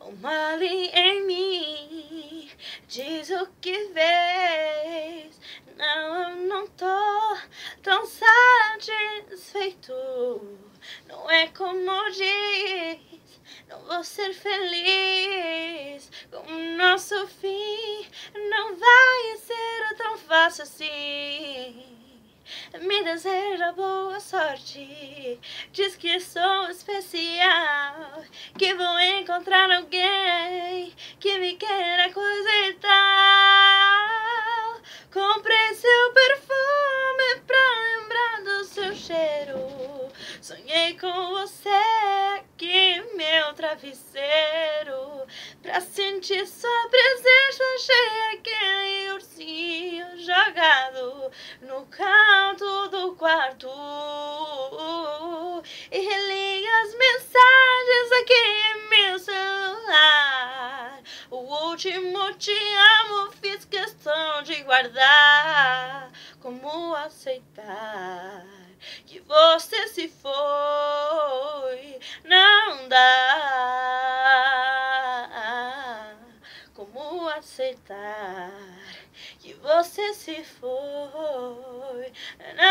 o mal em mim diz o que vês. Não, eu não tô tão satisfeito. Não é como diz, não vou ser feliz. Com o nosso fim não vai ser tão fácil assim. Me deseja boa sorte, diz que sou especial, que vou encontrar alguém que me queira coisa e tal. Comprei seu perfume pra lembrar do seu cheiro, sonhei com você aqui, meu travesseiro, pra sentir sua presença, achei aquele ursinho jogado no canto e reli as mensagens aqui em meu celular. O último te amo fiz questão de guardar. Como aceitar que você se foi? Não dá. Como aceitar que você se foi? Não.